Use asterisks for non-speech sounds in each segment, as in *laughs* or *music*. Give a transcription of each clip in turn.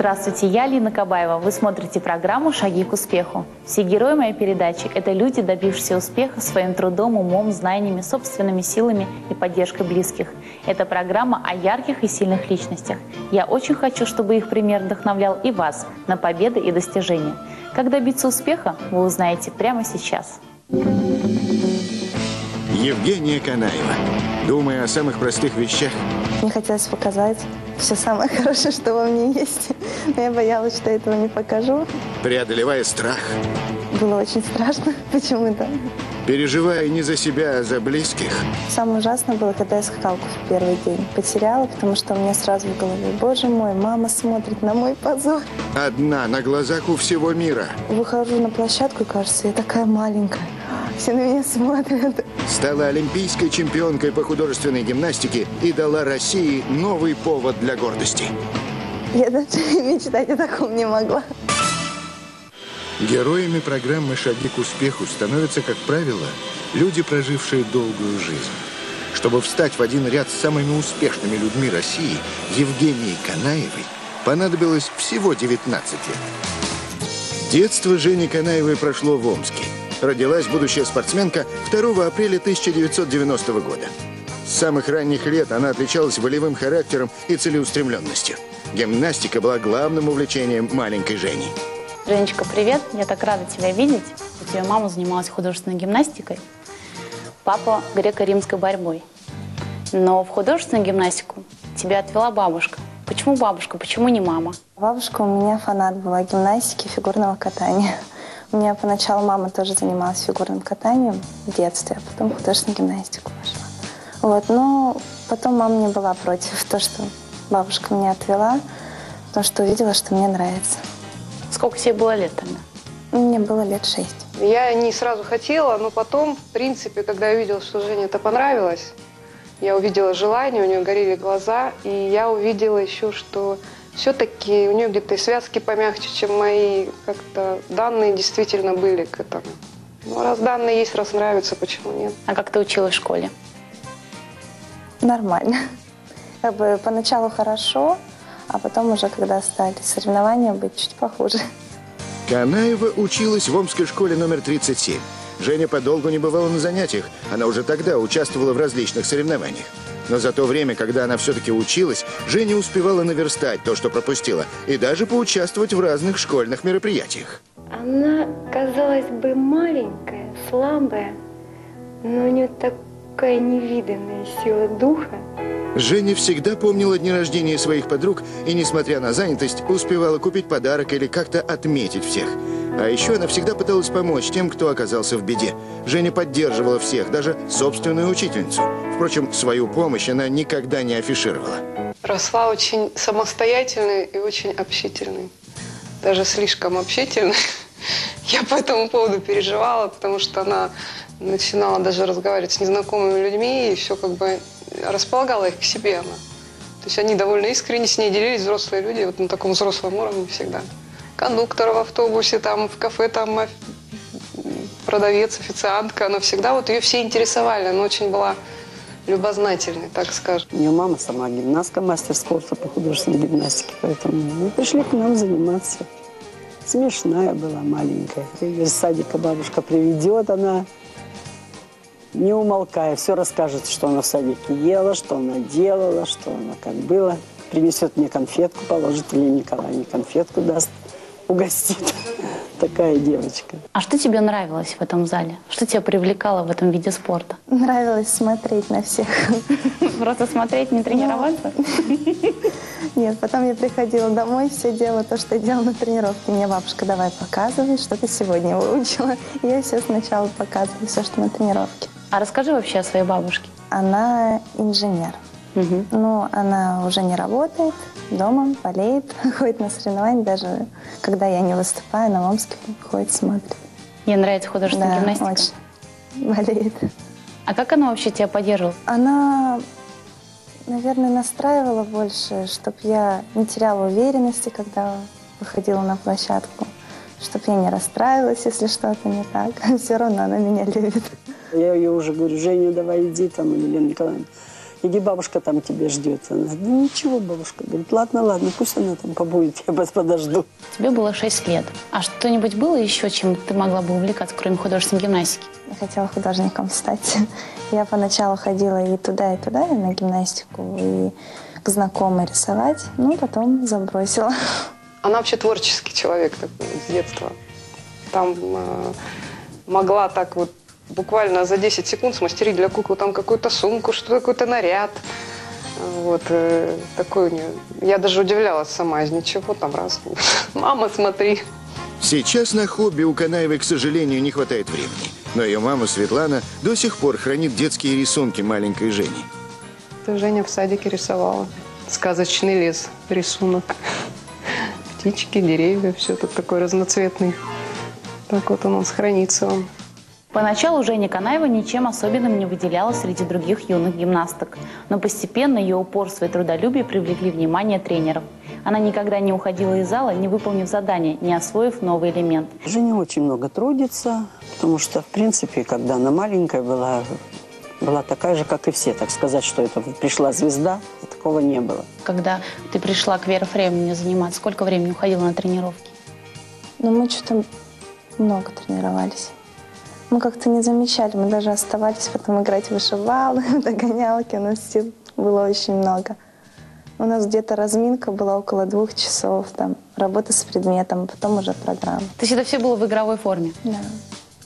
Здравствуйте, я Лина Кабаева. Вы смотрите программу «Шаги к успеху». Все герои моей передачи – это люди, добившиеся успеха своим трудом, умом, знаниями, собственными силами и поддержкой близких. Это программа о ярких и сильных личностях. Я очень хочу, чтобы их пример вдохновлял и вас на победы и достижения. Как добиться успеха, вы узнаете прямо сейчас. Евгения Канаева. Думая о самых простых вещах, Мне хотелось показать все самое *laughs* хорошее, что во мне есть. Но я боялась, что этого не покажу. преодолевая страх, Было очень страшно *laughs* почему-то. переживая не за себя, а за близких, Самое ужасное было, когда я скакалку в первый день потеряла, потому что у меня сразу в голове, боже мой, мама смотрит на мой позор. одна на глазах у всего мира, Выхожу на площадку и кажется, я такая маленькая. Все на меня смотрят. стала олимпийской чемпионкой по художественной гимнастике и дала России новый повод для гордости. Я даже *laughs* мечтать о таком не могла. Героями программы «Шаги к успеху» становятся, как правило, люди, прожившие долгую жизнь. Чтобы встать в один ряд с самыми успешными людьми России, Евгении Канаевой понадобилось всего 19 лет. Детство Жени Канаевой прошло в Омске. Родилась будущая спортсменка 2 апреля 1990 года. С самых ранних лет она отличалась волевым характером и целеустремленностью. Гимнастика была главным увлечением маленькой Жени. Женечка, привет. Я так рада тебя видеть. У тебя мама занималась художественной гимнастикой, папа греко-римской борьбой. Но в художественную гимнастику тебя отвела бабушка. Почему бабушка, почему не мама? Бабушка у меня фанат была гимнастики и фигурного катания. У меня поначалу мама тоже занималась фигурным катанием в детстве, а потом художественную гимнастику пошла. Вот, но потом мама не была против то, что бабушка меня отвела, потому что увидела, что мне нравится. Сколько тебе было лет тогда? Мне было лет шесть. Я не сразу хотела, но потом, в принципе, когда я увидела, что Жене это понравилось, я увидела желание, у нее горели глаза, и я увидела еще, что все-таки у нее где-то и связки помягче, чем мои, как-то данные действительно были к этому. Ну, раз данные есть, раз нравится, почему нет? А как ты училась в школе? Нормально. *laughs* Как бы поначалу хорошо, а потом уже, когда стали соревнования, быть чуть похуже. Канаева училась в Омской школе номер 37. Женя подолгу не бывала на занятиях. Она уже тогда участвовала в различных соревнованиях. Но за то время, когда она все-таки училась, Женя успевала наверстать то, что пропустила, и даже поучаствовать в разных школьных мероприятиях. Она, казалось бы, маленькая, слабая, но у нее такая невиданная сила духа. Женя всегда помнила дни рождения своих подруг и, несмотря на занятость, успевала купить подарок или как-то отметить всех. А еще она всегда пыталась помочь тем, кто оказался в беде. Женя поддерживала всех, даже собственную учительницу. Впрочем, свою помощь она никогда не афишировала. Росла очень самостоятельной и очень общительной. Даже слишком общительной. *laughs* Я по этому поводу переживала, потому что она начинала даже разговаривать с незнакомыми людьми и все как бы располагала их к себе она. То есть они довольно искренне с ней делились, взрослые люди, вот на таком взрослом уровне всегда. Кондуктор в автобусе, там, в кафе, там, продавец, официантка, она всегда, вот ее все интересовали, она очень была любознательной, так скажем. У нее мама сама гимнастка, мастер спорта по художественной гимнастике, поэтому мы пришли к нам заниматься. Смешная была маленькая. Ее садика бабушка приведет, она не умолкая, все расскажет, что она в садике ела, что она делала, что она как было. Принесет мне конфетку, положит Елене Николаевне конфетку, даст, угостит. Такая девочка. А что тебе нравилось в этом зале? Что тебя привлекало в этом виде спорта? Нравилось смотреть на всех. Просто смотреть, не тренироваться? Нет, потом я приходила домой, все делала то, что я делала на тренировке. Мне бабушка, давай показывай, что ты сегодня выучила. Я все сначала показываю, все, что на тренировке. А расскажи вообще о своей бабушке. Она инженер. Ну, она уже не работает, дома болеет, *laughs* ходит на соревнования, даже когда я не выступаю, она в Омске ходит, смотрит. Ей нравится художественная Да, гимнастика? очень болеет. А как она вообще тебя поддерживала? Она, наверное, настраивала больше, чтобы я не теряла уверенности, когда выходила на площадку, чтобы я не расстраивалась, если что-то не так. *laughs* Все равно она меня любит. Я ее уже говорю, Женя, давай иди там, или Елена Николаевна. Иди, бабушка там тебе ждет. Она, да ничего, бабушка. Говорит, ладно, ладно, пусть она там побудет, я вас подожду. Тебе было 6 лет. А что-нибудь было еще, чем ты могла бы увлекаться, кроме художественной гимнастики? Я хотела художником стать. *laughs* Я поначалу ходила и туда, и туда, и на гимнастику, и к знакомой рисовать, но потом забросила. *laughs* Она вообще творческий человек такой с детства. Там э, могла так вот буквально за 10 секунд смастерить для куклы там какую-то сумку, что какой-то наряд. Вот э, такой у нее. Я даже удивлялась сама из ничего там раз. *laughs* Мама, смотри. Сейчас на хобби у Канаевой, к сожалению, не хватает времени. Но ее мама Светлана до сих пор хранит детские рисунки маленькой Жени. Это Женя в садике рисовала. Сказочный лес, рисунок. Птички, деревья, все тут такой разноцветный. Так вот он, он хранится он. Поначалу Женя Канаева ничем особенным не выделялась среди других юных гимнасток, но постепенно ее упорство и трудолюбие привлекли внимание тренеров. Она никогда не уходила из зала, не выполнив задание, не освоив новый элемент. Женя очень много трудится, потому что, в принципе, когда она маленькая была, была такая же, как и все. Так сказать, что это пришла звезда, такого не было. Когда ты пришла к Вере Фремени заниматься, сколько времени уходила на тренировки? Но мы что-то много тренировались. Мы как-то не замечали, мы даже оставались потом играть в вышивалы, в *laughs* догонялки, у нас сил было очень много. У нас где-то разминка была около двух часов, там, работа с предметом, потом уже программа. То есть это все было в игровой форме? Да.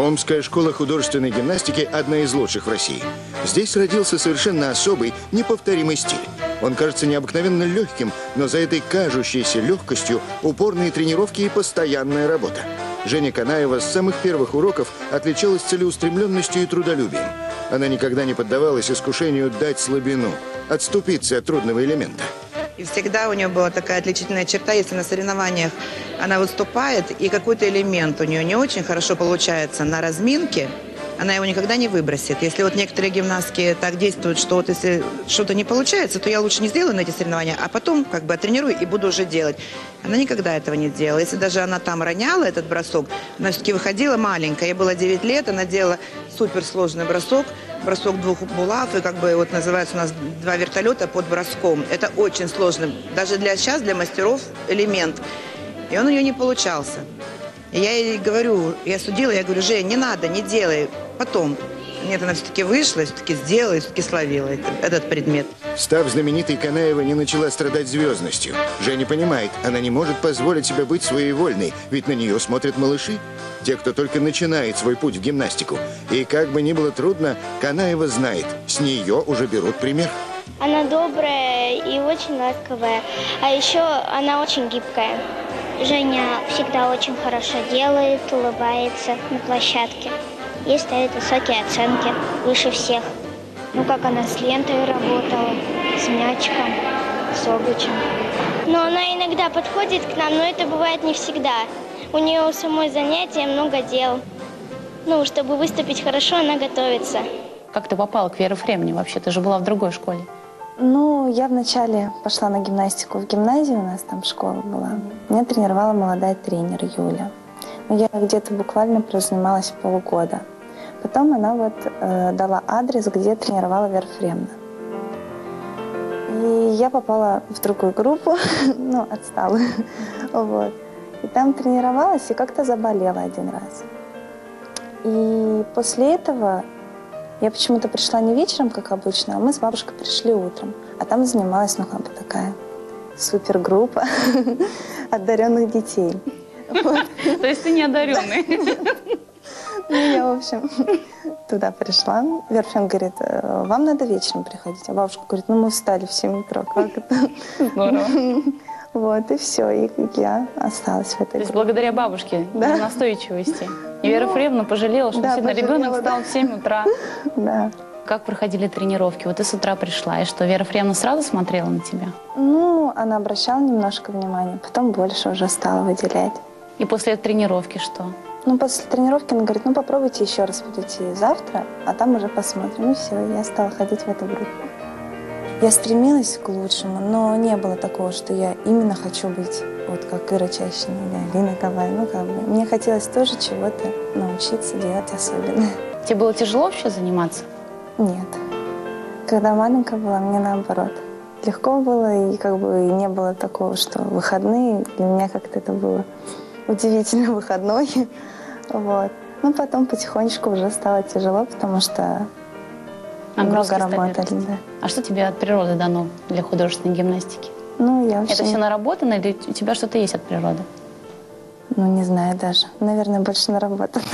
Омская школа художественной гимнастики – одна из лучших в России. Здесь родился совершенно особый, неповторимый стиль. Он кажется необыкновенно легким, но за этой кажущейся легкостью упорные тренировки и постоянная работа. Женя Канаева с самых первых уроков отличалась целеустремленностью и трудолюбием. Она никогда не поддавалась искушению дать слабину, отступиться от трудного элемента. И всегда у нее была такая отличительная черта, если на соревнованиях она выступает, и какой-то элемент у нее не очень хорошо получается на разминке, она его никогда не выбросит. Если вот некоторые гимнастки так действуют, что вот если что-то не получается, то я лучше не сделаю на эти соревнования, а потом как бы оттренирую и буду уже делать. Она никогда этого не делала. Если даже она там роняла этот бросок, она все-таки выходила маленькая. Ей было 9 лет, она делала суперсложный бросок, бросок двух булав, и как бы вот называется у нас два вертолета под броском. Это очень сложно. Даже для сейчас, для мастеров элемент. И он у нее не получался. Я ей говорю, я судила, я говорю, Жень, не надо, не делай, потом. Нет, она все-таки вышла, все-таки сделала, и все-таки словила этот, этот предмет. Став знаменитой, Канаева не начала страдать звездностью. Женя понимает, она не может позволить себе быть своевольной, ведь на нее смотрят малыши. Те, кто только начинает свой путь в гимнастику. И как бы ни было трудно, Канаева знает, с нее уже берут пример. Она добрая и очень ласковая, а еще она очень гибкая. Женя всегда очень хорошо делает, улыбается на площадке и ставит высокие оценки, выше всех. Ну, как она с лентой работала, с мячиком, с обручем. Но она иногда подходит к нам, но это бывает не всегда. У нее у самой занятия много дел. Ну, чтобы выступить хорошо, она готовится. Как ты попала к Вере Фремени вообще? Ты же была в другой школе. Ну, я вначале пошла на гимнастику в гимназию, у нас там школа была. Меня тренировала молодая тренер Юля. Но я где-то буквально прозанималась полгода. Потом она вот э, дала адрес, где тренировала Вера Фремна. И я попала в другую группу, *laughs* ну, отстала. вот. И там тренировалась и как-то заболела один раз. И после этого я почему-то пришла не вечером, как обычно, а мы с бабушкой пришли утром. А там занималась, ну, как бы такая супергруппа *laughs* одаренных детей. *laughs* То есть ты не одаренный? Ну, я, в общем, *laughs* туда пришла. Верфен говорит, «Э, вам надо вечером приходить. А бабушка говорит, ну мы встали в 7 утра, как это? Здорово. *laughs* Вот, и все, и я осталась в этой То есть группе. благодаря бабушке, Да. настойчивости. И Вера Фремна пожалела, что да, пожалела, ребенок да. встал в 7 утра. *laughs* Да. Как проходили тренировки? Вот ты с утра пришла, и что, Вера Фремна сразу смотрела на тебя? Ну, она обращала немножко внимания, потом больше уже стала выделять. И после тренировки что? Ну, после тренировки она говорит, ну, попробуйте еще раз прийти завтра, а там уже посмотрим. И все, я стала ходить в эту группу. Я стремилась к лучшему, но не было такого, что я именно хочу быть вот как Ира Чащина или Алина Кавай. Ну, как бы, мне хотелось тоже чего-то научиться делать особенное. Тебе было тяжело вообще заниматься? Нет. Когда маленькая была, мне наоборот. Легко было, и как бы не было такого, что выходные, для меня как-то это было удивительно выходной. Вот. Ну, потом потихонечку уже стало тяжело, потому что Нагрузки много работали, да. А что тебе от природы дано для художественной гимнастики? Ну, я вообще, Это все наработано или у тебя что-то есть от природы? ну, не знаю даже. Наверное, больше наработано.